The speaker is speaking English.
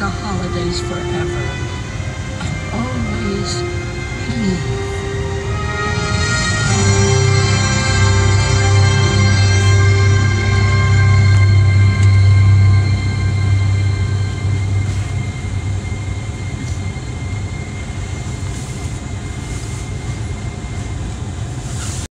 the holidays forever.